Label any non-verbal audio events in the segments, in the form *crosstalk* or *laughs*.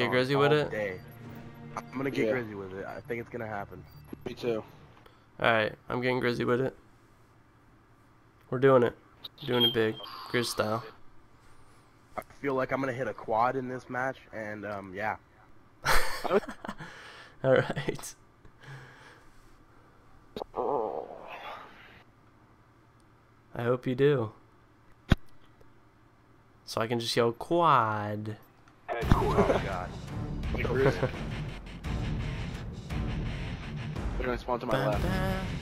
get on Grizzy with it? Day. I'm gonna get Yeah. Grizzy with it. I think it's gonna happen. Me too. Alright, I'm getting Grizzy with it. We're doing it. Doing it big. Grizz style. I feel like I'm gonna hit a quad in this match, and um, yeah. *laughs* Alright. I hope you do. So I can just yell quad. Oh god. Like really. They're gonna spawn to my left.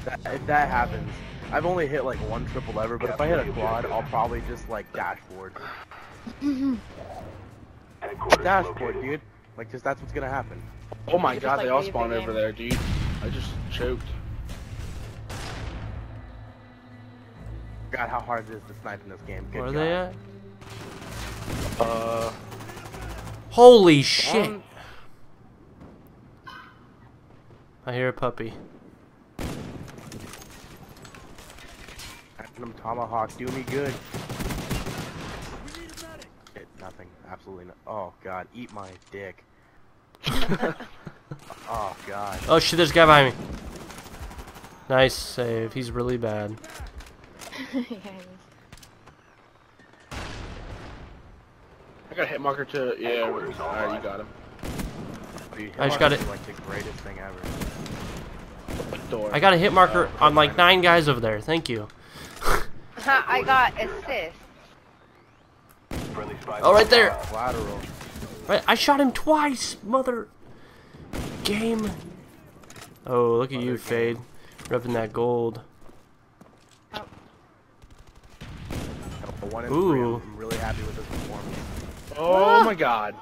That, if that happens, I've only hit like one triple ever, but if I hit a quad, I'll probably just like dashboard. dashboard, dude. Like, just that's what's gonna happen. Oh my Just god, like they all video spawned over there, dude. I just choked. God, how hard it is to snipe in this game. Good Where are God. they at? Uh, Holy shit! um, I hear a puppy. Platinum Tomahawk, do me good. It, nothing. Absolutely no. Oh god, eat my dick. *laughs* oh god. Oh shit, there's a guy behind me. Nice save. He's really bad. *laughs* yeah, I got a hit marker to. Yeah, alright, you got him. Dude, I just got it. Like the greatest thing ever. Door. I got a hit marker uh, on like nine guys over there. Thank you. *laughs* I got assist. Oh, right uh, there. Lateral. Right, I shot him twice, mother. Game. Oh, look at you, Mother Fade. Repping that gold. Oh. A one and three. Ooh. I'm really happy with this performance. Oh my god.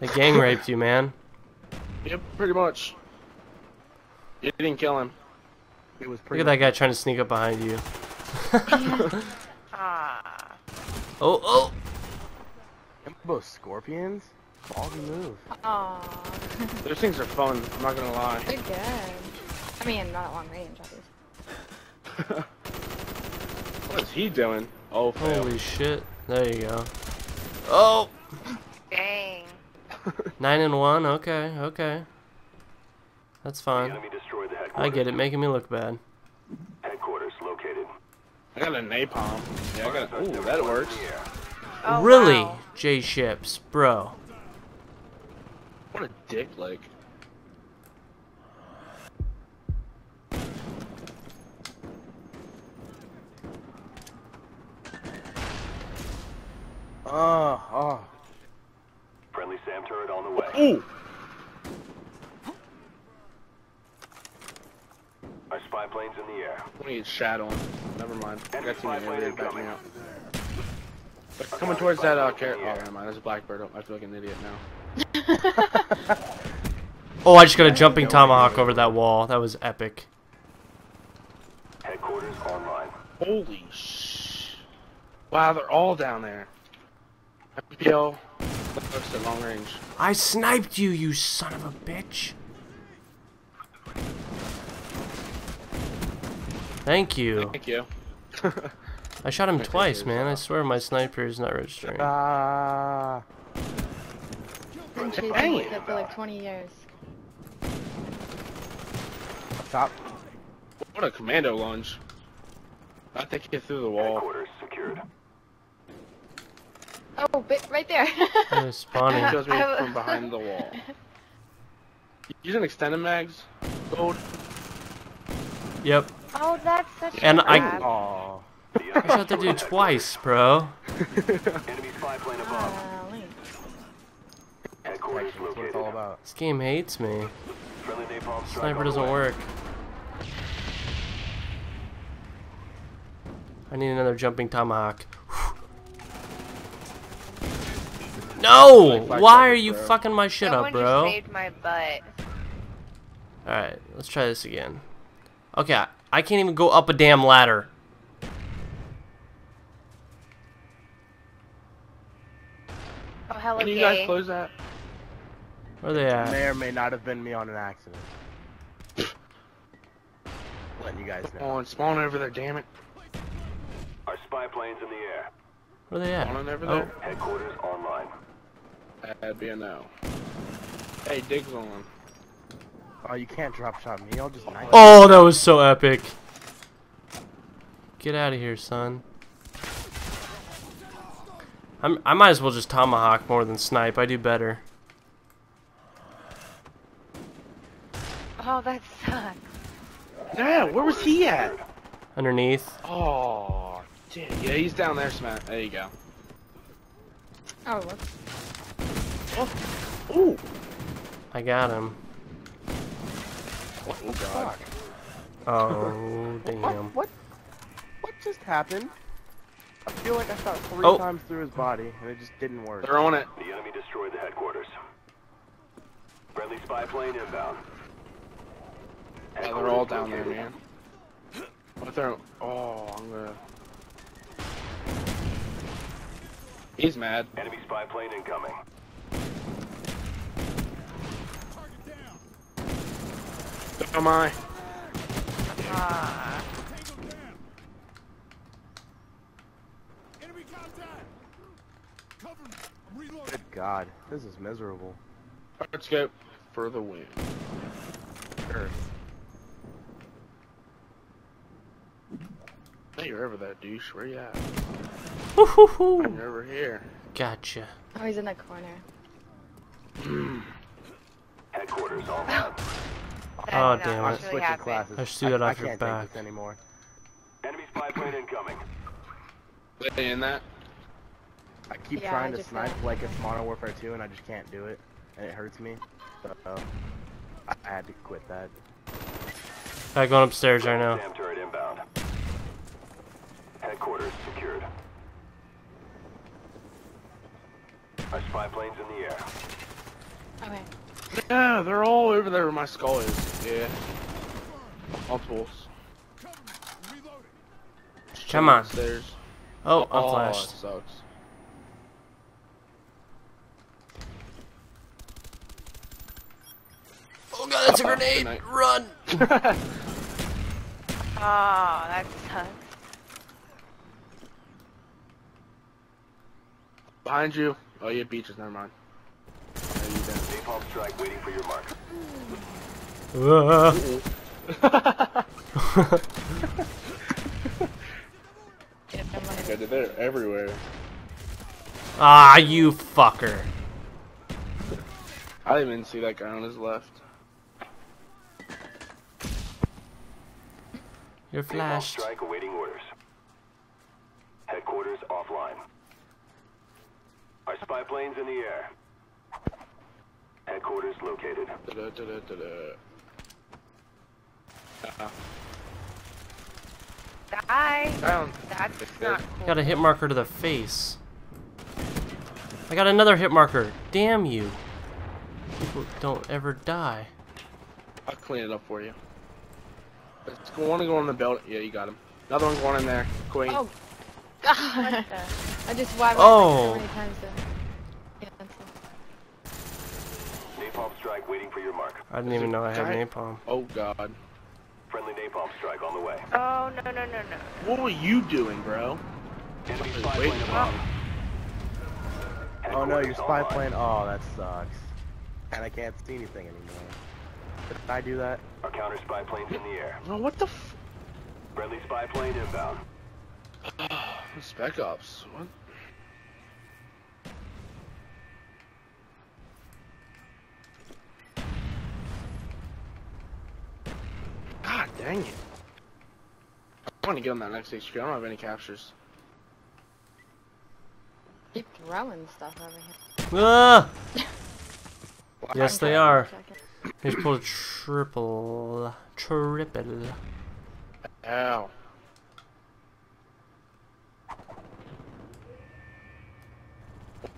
They gang raped you, man. Yep, pretty much. You didn't kill him. It was pretty Look pretty. at that guy trying to sneak up behind you. *laughs* Ah. Oh, oh. Them Both Skorpions. Ballsy move. Aw. Those things are fun, I'm not gonna lie. They're good. I mean, not at long range, obviously. *laughs* What is he doing? Oh, fail. Holy shit. There you go. Oh. Dang. *laughs* Nine and one. Okay, okay. That's fine. I get it, making me look bad. Headquarters located. I got a napalm. Yeah, I got. Ooh, that works. Oh, really, wow. J ships, bro. What a dick, like. Oh, oh. Friendly SAM turret on the way. Ooh! Our spy plane's in the air. Let me get shot on. Never mind. I got too many Enemy enemies spy back me plane up. They're coming towards that uh, carrot. Oh, never mind. There's a blackbird. I feel like an idiot now. *laughs* Oh, I just got a jumping tomahawk over that wall. That was epic. Headquarters online. Holy sh! Wow, they're all down there. FPL. Looks at long range. I sniped you, you son of a bitch. Thank you. Thank you. *laughs* I shot him take twice, yours man. I swear my sniper is not registering. Ah. Been chasing Dang it. for like 20 years. Up top. What a commando lunge. I think he hit through the wall. Headquarters secured. Oh, bit right there. He *laughs* spawning. kills me from behind the wall. *laughs* Using extended mags. Gold. Yep. Oh, that's such And a I- crap. Oh. I shot the dude twice, bro. *laughs* Enemy spy plane above. Link. Headquarters That's what located. it's all about. This game hates me. Friendly napalm strike Sniper doesn't work. I need another jumping tomahawk. No! Why are you fucking my shit Someone up, bro? just saved my butt. Alright, let's try this again. Okay, I- I can't even go up a damn ladder. Oh, hello, Can you guys close that? Where they at? May or may not have been me on an accident. Letting you guys Come know. on, spawn over there, damn it. Our spy plane's in the air. Where they at? Spawn over Oh, there. Headquarters online. That'd be a no. Hey, Dig's on. Oh, you can't drop shot me. I'll just knife. Oh, that was so epic. Get out of here, son. I'm, I might as well just tomahawk more than snipe. I do better. Oh, that sucks. Yeah, where was he at? Underneath. Oh, dude. Yeah, he's down there, Smack. There you go. Oh, whoops. Ooh. I got him. Oh, *laughs* God. Oh, damn. what? What just happened? I feel like I shot three Oh. times through his body, and it just didn't work. They're on it. The enemy destroyed the headquarters. Friendly spy plane inbound. Yeah, they're all down there, man. What they're... Oh, I'm gonna... He's mad. Enemy spy plane incoming. So am I. Ah. Good God, this is miserable. Let's go for the win. Sure. Hey, you're over there, douche. Where you at? Woo-hoo-hoo. You're over here. Gotcha. Oh, he's in the corner. Headquarters all down. That Oh, damn it. I'm actually switching happen. classes. I should do that I, off I your can't back. take this anymore. Enemy spy plane incoming. They in that? I keep Yeah, trying I to just snipe got- like it's Modern Warfare 2, and I just can't do it, and it hurts me. So I had to quit that. Alright, going upstairs right now. Sam turret inbound. Headquarters secured. Our spy planes in the air. Okay. Yeah, they're all over there where my skull is. Yeah. Multiples. Come on. Upstairs. Oh, I'm oh, flashed. it sucks. Oh god, that's a uh, grenade! night. Run! Oh, *laughs* *laughs* that sucks. Behind you. Oh, you have beaches. Never mind. Yeah. Napalm strike waiting for your mark. Get them on Okay, they're everywhere. ah, you fucker. I didn't even see that guy on his left. You're Napalm flashed. strike awaiting orders. Headquarters offline. Our spy planes in the air. Headquarters located. Da-da-da-da-da-da. Uh, Die. down. That's It's not cool. Got a hit marker to the face. I got another hit marker. Damn you. People don't ever die. I'll clean it up for you. Let's go on and go on the belt. Yeah, you got him. Another one going in there. Queen. Oh, God. *laughs* I just wiped Oh. so many times to Napalm strike waiting for your mark. I didn't even know I had Giant- napalm. Oh god. Friendly napalm strike on the way. Oh, no, no, no, no. What were you doing, bro? Enemy spy plane above. Oh no, your spy plane. Oh, that sucks. And I can't see anything anymore. Did I do that? Our counter spy planes in the air. Oh, what the f- Friendly spy plane inbound. *sighs* Spec Ops. What? God dang it. I want to get on that next HQ. I don't have any captures. Keep throwing stuff over here. Ah! *laughs* Yes, Okay, they are. check it. He's pulled a triple. Triple. Ow.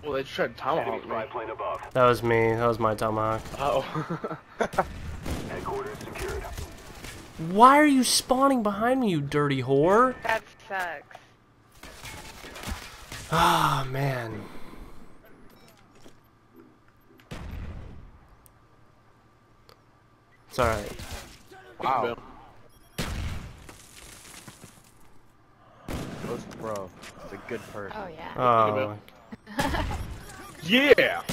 Well, they tried tomahawk spy me. That was me. That was my tomahawk. Oh. *laughs* Why are you spawning behind me, you dirty whore? That sucks. Ah, oh, man. It's alright. Wow. Ghost Bro. It's a good person. Oh, yeah. Oh. *laughs* yeah!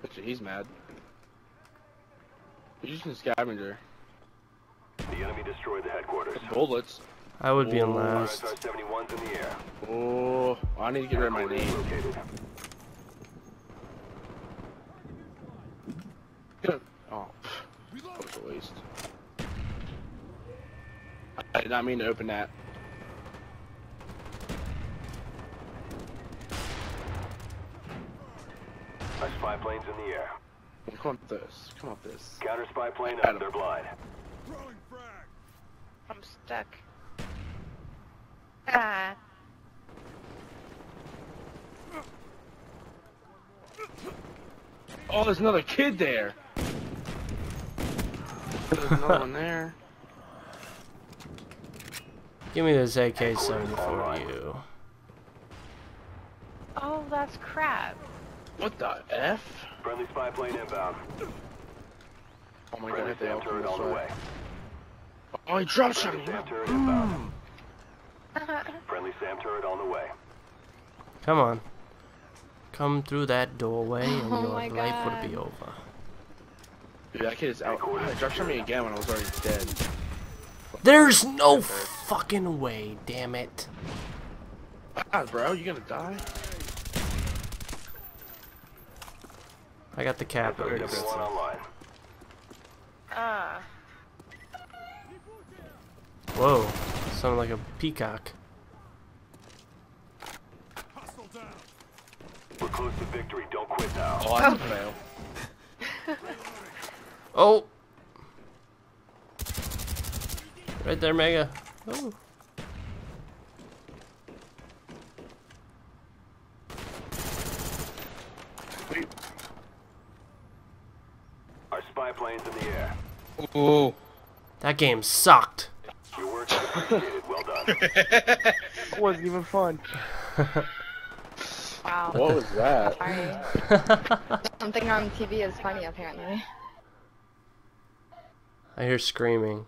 But he's mad. He's using scavenger. The enemy destroyed the headquarters. Bullets. I would be in last. SR-71's in the air. Oh, I need to get rid of my Headquarters *laughs* name. Oh, that was a waste. I did not mean to open that. Our spy plane's in the air. Come up this. Come up this. Counter spy plane Adam. up. They're blind. I'm stuck. Ah. Oh, there's another kid there. There's another one there. *laughs* Give me this AK-74, you. Oh, that's crap. What the f? Friendly spy plane inbound. Oh my Friendly god, they SAM all come turret on the way. way. Oh, he drop shot me. Friendly SAM turret inbound. *laughs* Friendly SAM turret on the way. Come on. Come through that doorway and Oh your my life would be over. Dude, that kid is out. Oh, he drop shot me again when I was already dead. There's no fucking way, damn it. Ah, bro, you gonna die? I got the cap at least. SR-71 online. Ah. Whoa. Sounded like a peacock. We're close to victory. Don't quit now. Oh, a fail. *laughs* Oh! Right there, Mega. Oh. Our spy plane's in the air. Ooh. That game sucked. Your work is appreciated. Well done. *laughs* It wasn't even fun. *laughs* Wow. What was that? Sorry. *laughs* Something on TV is funny, apparently. I hear screaming.